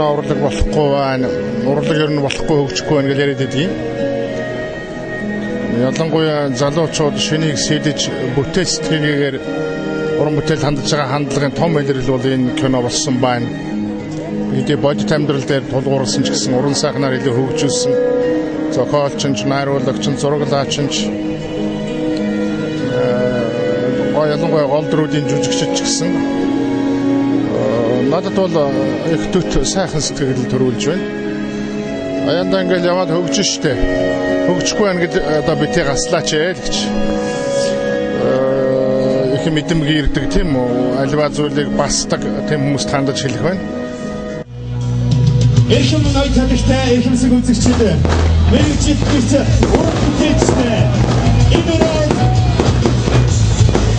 кино урлаг болохгүй байна. Урлаг ер нь болохгүй хөгжихгүй байна гэж яриад байдгийг. Ялангуяа залуучууд шинийг сэлж бүтээл сэтгэлгээгээр уран бүтээл хандж байгаа хандлагын том илрэл бол энэ кино болсон байна. Бидний бодит амьдрал дээр тулгуурласан ч гэсэн уран сайхнаар илүү хөгжүүлсэн. Зохиолч нь, найруулагч нь, зураглаач нь гоо ялангуяа гол дөрүүдийн жүжигчд ч гэсэн надад бол их төт сайхан сэтгэл төрүүлж байна. Аяндаа ингээл яваад хөгжин штэ. Хөгжихгүй байна гэж одоо битээ гаслаач ээ л гэж. Их мэдэмэг ирдэг тийм үү? Альва зүйлийг басдаг тийм хүмүүст хандаж хэлэх байна. Эрхэм ноён цадагтай эрхэмсэг үзэгчид мэрэгчлэгч уран бүтээлчтэй энэ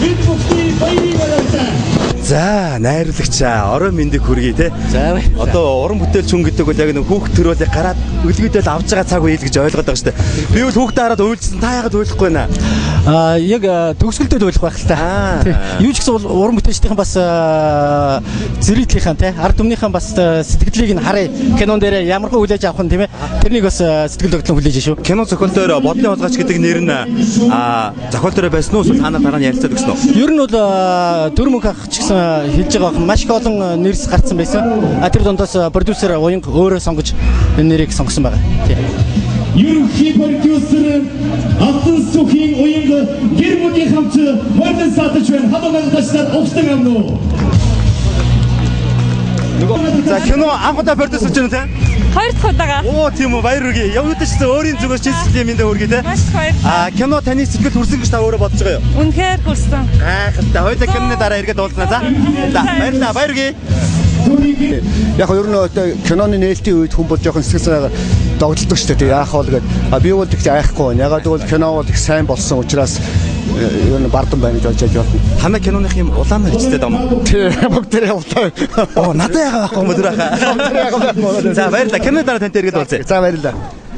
бид бүгдийн баярыг бариулсан. За найруулагчаа орой мэндийг хүргэе те. За одоо уран бүтээлч хүн гэдэг бол яг нэг хүүхд төрөлийг гараад өлгөдөл авж байгаа цаг үе л гэж ойлгоод байгаа шүү дээ. Би бол хүүхдээ хараад уйлжсэн та яагаад уйлахгүй байна? Аа яг төгсгөлдөө уйлах байх л та. Юу ч гэсэн уран бүтээлчдийн бас зэрэглийнхаа те ард түмнийхэн бас сэтгэлдлийг нь харъя. Кинон дээр ямархуу хүлээж авах нь тийм ээ. Тэрнийг бас сэтгэл хөдлөн хүлээж шүү. Кино зохиолтоор бодны хулгайч гэдэг нэр нь аа зохиолтоор байсан уу? Танаа дараа нь ярилцаад өгсөн үү? Ер нь бол дөрмөнх ах ч гэсэн хэлж байгаа маш их олон нэрс гарцсан байсан. А тэр дондоос продюсер уянг өөрөө сонгож нэрийг сонгосон байгаа. Тийм. Ерөнхий продюсер Алтан сүхийн уянг гэр бүлийн хамт Морден сатаж байна. Хадгалж ташлаад угтан амнуу. За кино анх удаа продюсер ч юм те? Хоёр дахь удаага. Оо тийм үү баяр хүргэе. Яг үдэ ч өөрийн зүгээс чийслийн мэндэ хүргэе те. Маш баяр. А кино таны сэтгэл хүрсэн гэж та өөрөө бодож байгаа юу? Үнэхээр хүрсэн. Гайхалтай. Хоёулаа киноны дараа эргээд уулзна за. За баярлалаа. Баяр хүргэе. Яг ер нь одоо киноны нээлтийн үед хүн бол жоохон сэтгэл санаагаар догдолдог шүү дээ. Яах вэ гэдэг. А би бол тэгж айхгүй байна. Ягаад гэвэл кино бол их сайн болсон учраас ер нь бардам байна гэж болж байна. Хамаа киноных юм улаан мэрэгчтэй дам. Тий, бүгдээ улаан. Оо надад ягаа байхгүй мөдөр хаа. За баярлалаа. Киноны дараа тантай эргээд уулзъя. За баярлалаа.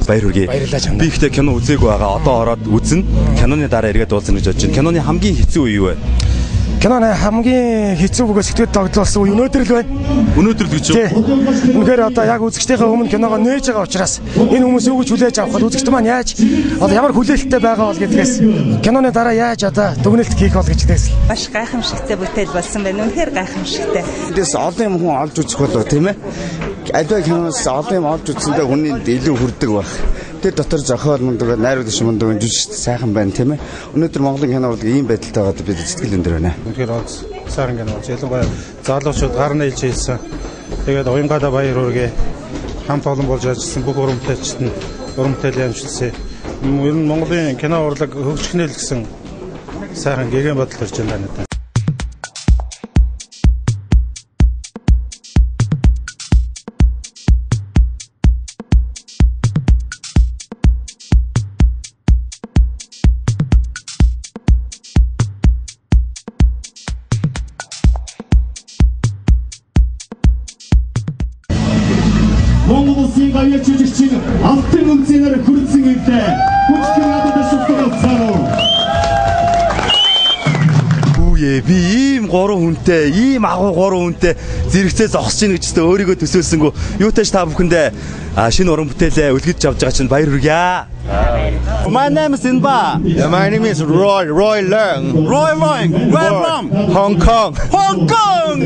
Баяр хүргэе. Баярлалаа чамд. Би ихтэй кино үзээгүй байгаа. Одоо ороод үзнэ. Киноны дараа эргээд уулзна гэж бодож байна. Киноны хамгийн хэцүү үе юу вэ? Киноны хамгийн хэцүү бөгөөд сэтгэл тогтолсон үе өнөөдөр л байна. Өнөөдөр л гэж Тий. Үнэхээр одоо яг үзэгчдийнхээ өмнө киногоо нээж байгаа учраас энэ хүмүүс юу гэж хүлээж авах вэ? Үзэгчд маань яаж одоо ямар хүлээлттэй байгаа бол гэдгээс киноны дараа яаж одоо дүгнэлт хийх бол гэж дэс. Маш гайхамшигтай бүтээл болсон байна. Үнэхээр гайхамшигтай. Эндээс олон юм хүн олж үзэх болоо тийм ээ. Альва киноос олон юм олж үзсэндээ хүний илүү хүрдэг байх. Тэр дотор зохиол мундаг, найруулагч мундаг, жүжигч сайхан байна тийм ээ. Өнөөдөр Монголын кино урлаг ийм байдалтай байгаад бид сэтгэл өндөр байна. Тэгэхээр онц сайхан кино болж ялангуяа залуучууд гар нээж хийсэн. Тэгээд уянгада баяр хүргэе. Хамт олон болж ажилласан бүх уран бүтээлчд нь уран бүтээл амжилтсан. Ер нь Монголын кино урлаг хөгжихнээ л гэсэн сайхан гэгэн бодол төрж байна надад. Ийм агуу гурван хүнтэй зэрэгцээ зогсож ийн гэж тест өөрийгөө төсөөлсөнгөө юутай ч та бүхэндээ шинэ уран бүтээлээ үлгэж авч байгаа чинь баяр хүргье. My name is Inba. Yeah, my name is Roy Roy Leung. Roy Loing. Where from? Hong Kong. Hong Kong.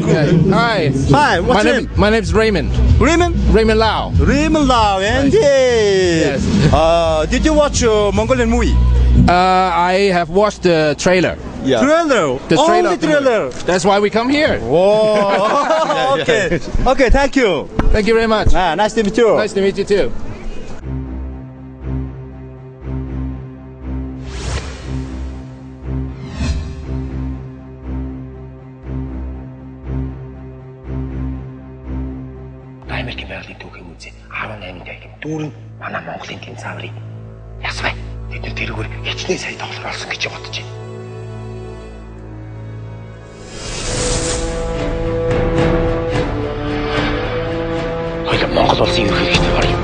Hi. Hi, what's my your name? My name's Raymond. Raymond? Raymond Lau. Raymond Lau. And yes. Uh, did you watch uh, Mongolian movie? Uh, I have watched the trailer. Yeah. Trailer. The trailer. Only trailer. That's why we come here. Whoa. okay. Okay, thank you. Thank you very much. Ah, nice to meet you. Nice to meet you too. Америкийн байгалийн түүхийн музей 18 дэх дүүрэн манай Монголын тэнцааврыг ясвэ. Бид нэр тэрүүгээр хичнээн сая тоглох болсон гэж бодож байна. Монгол улсын ерөнхийлөгчд юм.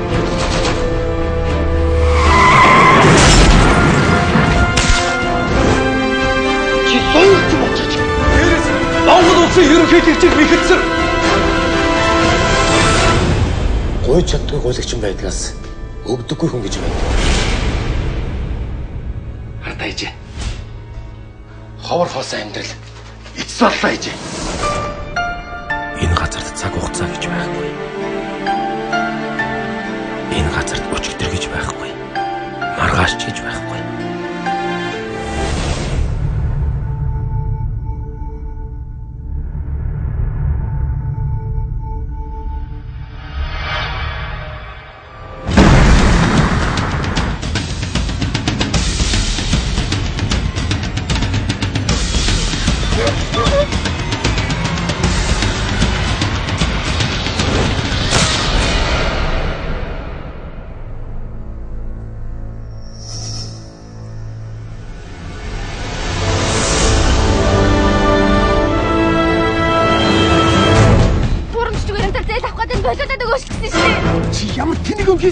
Чи соёлч болчих. Монгол улсын ерөнхийлөгчийг мэхэлсэн. Ууж чаддгүй гуйлагч юм байдгаас өвдөггүй хүн гэж байдаг. Хардаа ижээ. Ховор хоосон амьдрал эцс боллоо ижээ. Энэ газарт цаг хугацаа гэж байхгүй. Энэ газарт өчигдөр гэж байхгүй. Маргааш ч гэж байхгүй.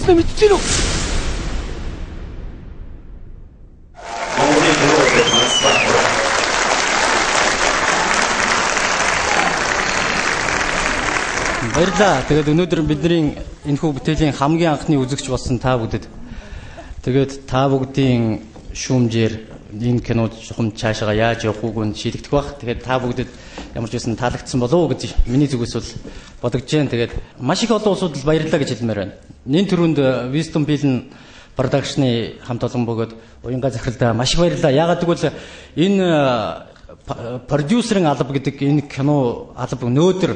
Хийснэ мэдчихэв үү? Баярлалаа. Тэгээд өнөөдөр бидний энэхүү бүтээлийн хамгийн анхны үзэгч болсон та бүгдэд. Тэгээд та бүгдийн шүүмжээр энэ кинод чухам цаашаа яаж явах үгүй нь шийдэгдэх бах. Тэгээд та бүгдэд ямар ч байсан таалагдсан болов уу гэж миний зүгээс бол бодогдож байна. Тэгээд маш их олон улсууд л баярлалаа гэж хэлмээр байна. Нин төрөнд Wisdom Bill продакшны хамт олон бөгөөд уянга захиралд маш их баярлалаа. Яагаад гэвэл энэ э, продюсерын алба гэдэг энэ кино алба нөөдөр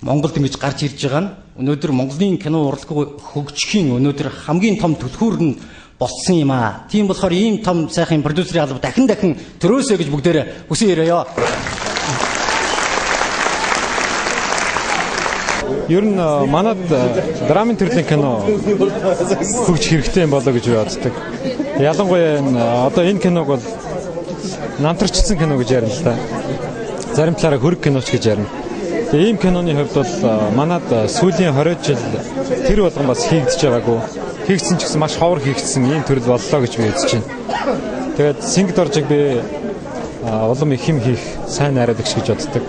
Монголд ингэж гарч ирж байгаа нь өнөөдөр Монголын кино урлагийн хөгжихийн өнөөдөр хамгийн том түлхүүр нь болсон юм аа. Тийм болохоор ийм том сайхан продюсерийн алба дахин дахин төрөөсэй гэж бүгдээрээ хүсэн яриа. Ер нь э, манад э, драмын төрлийн кино хөгжих хэрэгтэй юм болоо гэж боддог. Ялангуяа энэ, э, одоо энэ киног бол намтарчсан кино гэж ярина л та. Зарим талаараа хөрөг киноч гэж ярина. Тэгээ ийм киноны хувьд бол манад сүүлийн 20 жил тэр болгон бас хийгдэж байгаагүй. Хийгдсэн ч гэсэн маш ховор хийгдсэн ийм төрөл боллоо гэж би үзэж байна. Тэгээд Сингд оржиг би улам их юм хийх сайн найруулагч гэж боддог.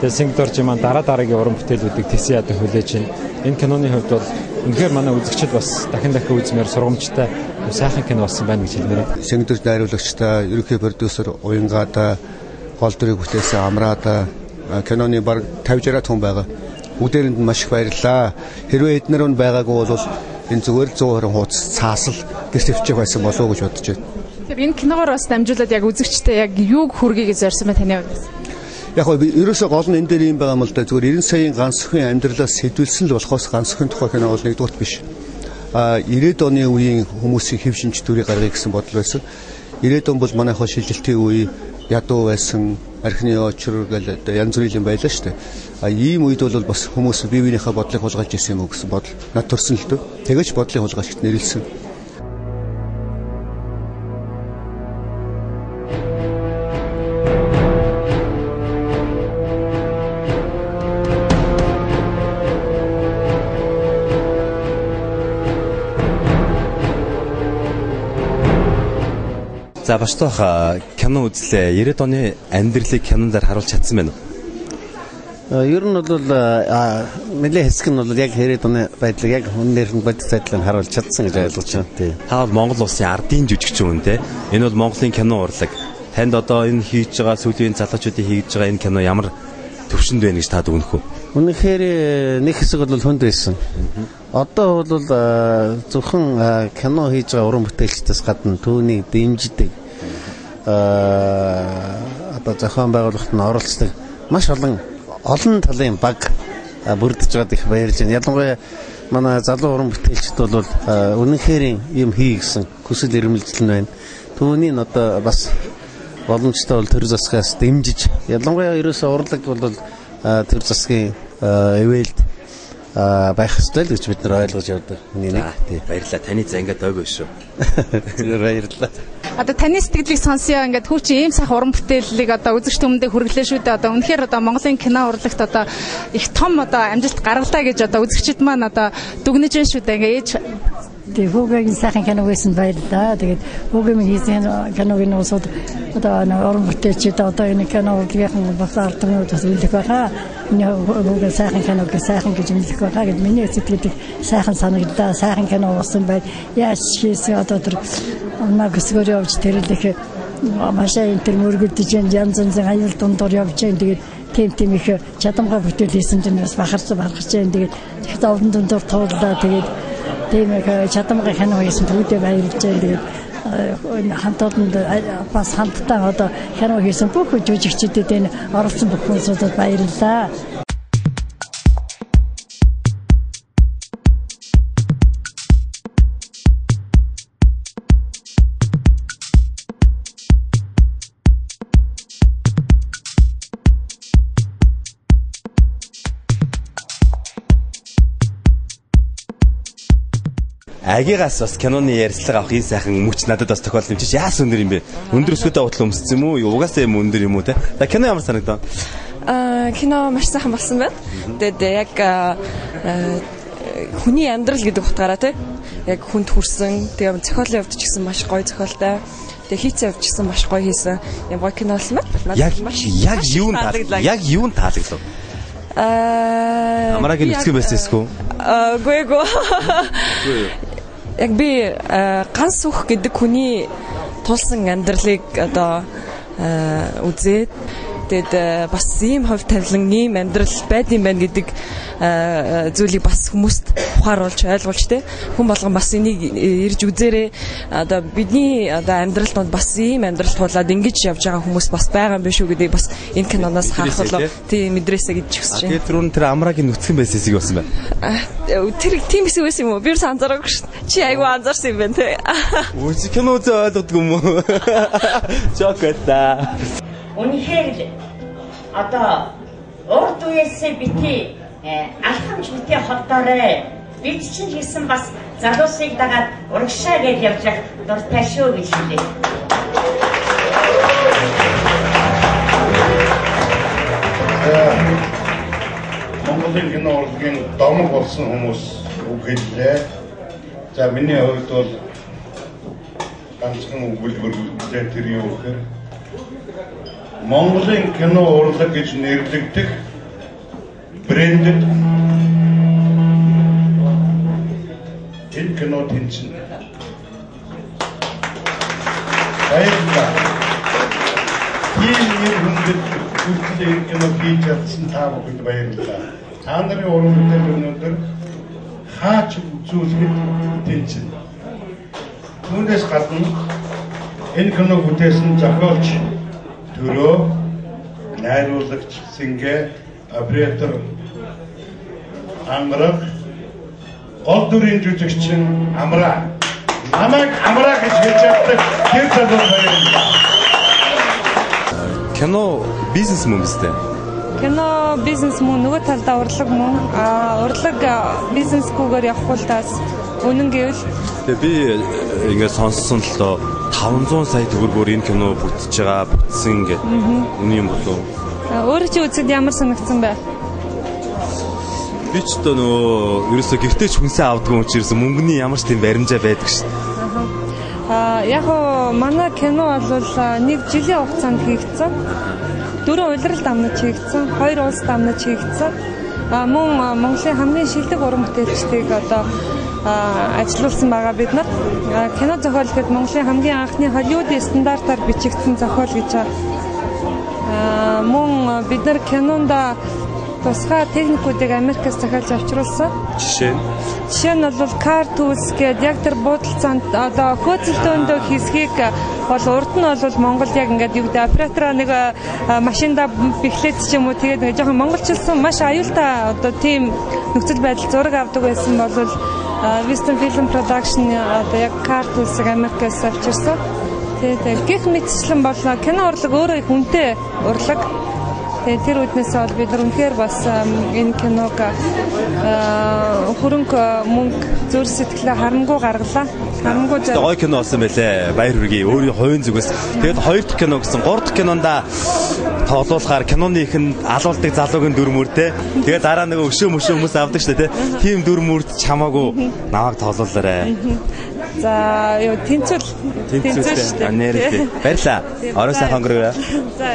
Тэгээд Сингд оржиг маань дараа дараагийн уран бүтээлүүдийг тэсэн ядан хүлээж байна. Энэ киноны хувьд бол үнэхээр манай үзэгчид бас дахин дахин үзмээр сургамжтай сайхан кино болсон байна гэж хэлмээр. Сингдүр найруулагчтай, ерөнхий продюсер Уянгаада, гол дүрийг бүтээсэн Амраада киноны баг 50 60 хүн байгаа. Бүгдээрэнд нь маш их баярлалаа. Хэрвээ эднэр нь байгаагүй бол энэ зүгээр 120 хуудас цаасал гэртөвчих байсан болов уу гэж бодож байна. Тэгэхээр энэ киногоор бас дамжуулаад яг үзэгчтэй яг юуг хүргэе гэж зорьсон байна таны хувьд? Яг гоо ерөөсөө гол нь энэ дээр юм байгаа юм л да зүгээр 90 саяын ганц өхөн амьдралаас сэдвэлсэн л болохоос ганц өхөн тухай кино бол нэгдүгürt биш. А 90-ад оны үеийн хүмүүсийн хэв шинж төрийг гаргая гэсэн бодол байсан. 90-ад он бол манайхаа шилжилтийн үе ядуу байсан архины очрор гэл одоо янз бүрийн байлаа шүү дээ. А ийм үед бол бас хүмүүс бие биенийхээ бодлыг хулгайлж ирсэн юм уу гэсэн бодол над төрсөн л дөө. Тэгэж бодлын хулгайчд нэрлсэн. За баштайх кино үзлээ. 90-ад оны амьдралыг кинонд харуулж чадсан байна уу? Э, Ер нь бол нэлээд хэсэг нь бол яг 90-ад оны байдлыг яг үнээр нь бодит байдлыг харуулж чадсан гэж ойлгож байна. Тий. Та бол Монгол улсын ардын жүжигчин хүн те. Энэ бол Монголын кино урлаг. Танд одоо энэ хийж байгаа сүүлийн залуучуудын хийж байгаа энэ кино ямар төвшөнд байна гэж та дүгнэх үү? Үнэхээр э, нэг хэсэг бол хүнд байсан. Одоо бол э, зөвхөн э, кино хийж байгаа уран бүтээлчдээс гадна түүнийг дэмждэг одоо зохион байгуулалтад нь оролцдог маш олон олон талын баг бүрдэж байгаад их баярлж байна. Ялангуяа манай залуу уран бүтээлчд бол үнэнхээр юм хий гэсэн хүсэл эрмэлзэл нь байна. Түүнийг одоо бас боломжтой бол төр засгаас дэмжиж ялангуяа ерөөсөө урлаг бол төр засгийн э, ивэлд а байх ёстой л гэж бид нар ойлгож явдаг. Нэг тий. Баярлалаа. Таны зангад ойгүй шүү. Зүгээр баярлалаа. Одоо таны сэтгэлийг сонсё ингээд хүү чи ийм сайхан уран бүтээлийг одоо үзэгч хүмүүдэд хүргэлээ шүү дээ. Одоо үнэхээр одоо Монголын кино урлагт одоо их том одоо амжилт гаргалаа гэж одоо үзэгчид маань одоо дүгнэж байна шүү дээ. Ингээд ээж Тэгээ хүүгийн сайхан кино байсан баярлалаа. Тэгээд хүүгийн минь хийсэн киног нь усууд одоо нэг уран бүтээлчид одоо энэ кино урлагийн бас ардмууд бас үлдэх байгаа. Миний хүүгийн сайхан киног сайхан гэж мэдэх байгаа гэд миний сэтгэлд сайхан санагдлаа. Сайхан кино уусан бай. Яаж хийсэн одоо тэр оноо гисгөр явж тэрэлдэх машаа энэ тэр мөргөлдөж янз янзын аюул дундор явж байгаа. Тэгээд тийм тийм их чадамгай бүтээл хийсэн чинь бас бахарч бахарч байна. Тэгээд их зовлон дундор тууллаа. Тэгээд тийм их чадамгай кино хийсэн төвдөө баярлж байна. Тэгээд хамт олонд бас хамтдаа одоо кино хийсэн бүх жүжигчдэд энэ оролцсон бүх хүмүүсүүдэд баярлалаа. Агигаас бас киноны ярьцлага авах ийм сайхан мөч надад бас тохиолдол юм чи яасан өндөр юм бэ? Өндөр өсгөдөө утал өмссөн юм уу? Угаасаа юм өндөр юм уу те? За кино ямар санагдав? Аа кино маш сайхан болсон байна. Тэгээд яг хүний амьдрал гэдэг утгаараа те яг хүнд хүрсэн. Тэгээд зохиолын явдч гэсэн маш гоё зохиолтой. Тэгээ хийцэн явж гисэн маш гоё хийсэн. Юм гоё кино болсон байна. Яг яг юу таалагдлаа? Яг юу таалагдлаа? Аа Амрагийн үсгэн байсэсгүй. Аа гүй гүй. Яг би ганц үх гэдэг хүний тулсан амьдралыг одоо үзээд тэгээд бас ийм хувь тавилан ийм амьдрал байд юм байна гэдэг зүйлийг бас хүмүүст ухааруулж ойлгуулж тэ хүн болгон бас энийг ирж үзээрэй одоо бидний одоо амьдралд донд бас ийм амьдрал туулаад ингэж явж байгаа хүмүүс бас байгаа юм биш үү гэдэг бас энэ киноноос харах болоо тийм мэдрээсэ гэж хүсэж байна. Тэгээд түрүүн тэр амрагийн нүцгэн байсан эсэг болсон байна. Тэр тийм эсэг байсан юм уу? Би ерөөс анзаараагүй шүү. Чи айгүй анзаарсан юм байна те. Үгүй кино үзээ ойлгодгүй юм уу? Жокета. Үнэхээр одоо урд үеэсээ бити алхамж бити холдоорой. Бид чинь хийсэн бас залуусыг дагаад урагшаа гэж явж явах дуртай шүү гэж хэлээ. Монголын кино урлагийн домог болсон хүмүүс үг хэллээ. За миний хувьд бол ганцхан өгүүлбэр тэр юу гэхээр Монголын кино урлаг гэж нэрлэгдэх брэндэд энэ кино тэнцэн. Баярлалаа. Тийм нэг хүндэд үлдээ энэ кино хийж чадсан та бүхэнд баярлалаа. Та нарын уран бүтээл өнөөдөр хаач үзүүлэхэд тэнцэн. Түүнээс гадна энэ кино бүтээсэн зохиолч төрөө найруулагч сингэ оператор амраг гол дүрийн жүжигчин амраа намайг амраа гэж хэлж чаддаг тэр залуу баярлалаа. Кино бизнес мөн үстэй. Кино бизнес мөн нөгөө талдаа урлаг мөн. А урлаг бизнесгүйгээр явахгүй л тас үнэн гэвэл Тэгээ би ингээд сонссон л доо 500 сая төгрөгөөр энэ кино бүтэж байгаа бүтсэн гэдэг. Үний юм болов? Өөрөө чи үзэд ямар санагдсан бэ? Би ч одоо нөгөө ерөөсө гэртээ ч хүнсээ чи ерөөсө мөнгөний ямар ч тийм баримжаа байдаг шүү дээ. А яг оо манай кино бол нэг жилийн хугацаанд хийгдсэн. Дөрөв улирал дамнаж хийгдсэн, хоёр улс дамнаж хийгдсэн. А мөн Монголын хамгийн шилдэг уран бүтээлчдийг одоо ажилуулсан байгаа бид нар. Кино зохиол гэхэд Монголын хамгийн анхны Холливуудын стандартаар бичигдсэн зохиол гэж байгаа. Мөн бид нар кинонда тусгай техникүүдийг Америкаас захиалж авчруулсан. Жишээ нь Жишээ нь бол car tools гэдэг яг тэр буудалцаанд одоо хөөцөлтөөндөө хэсгийг бол урд нь бол Монголд яг ингээд юу гэдэг оператороо нэг машинда бэхлээд ч юм уу тэгээд нэг жоохон монголчилсан маш аюултай одоо тийм нөхцөл байдал зураг авдаг байсан бол Western Film Production одоо яг car tools-ыг Америкаас авчирсан. Тэгээд гих мэтчлэн бол кино урлаг өөрөө их үнэтэй урлаг. Тэгээд тэр үднээс бол бид нар үнэхээр бас энэ киног хөрөнгө мөнгө зүр сэтгэлээ харамгүй гаргалаа. Харамгүй Тэгээ гоё кино болсон байлээ. Баяр хүргэе. Өөрийн хувийн зүгээс. Тэгээд хоёр дахь кино гэсэн. Гурав дахь кинонда тоглуулахаар киноны ихэнд алуулдаг залуугийн дүрмүр те. Тэгээ дараа нэг өшөө мөшөө хүмүүс авдаг шүү дээ те. Тийм дүрмүрд чамаагүй намайг тоглуулаарэ. За юу тэнцвэл Тэнцвэлтэй. шүү дээ. Баярлаа. Орой сайхан өнгөрөё. За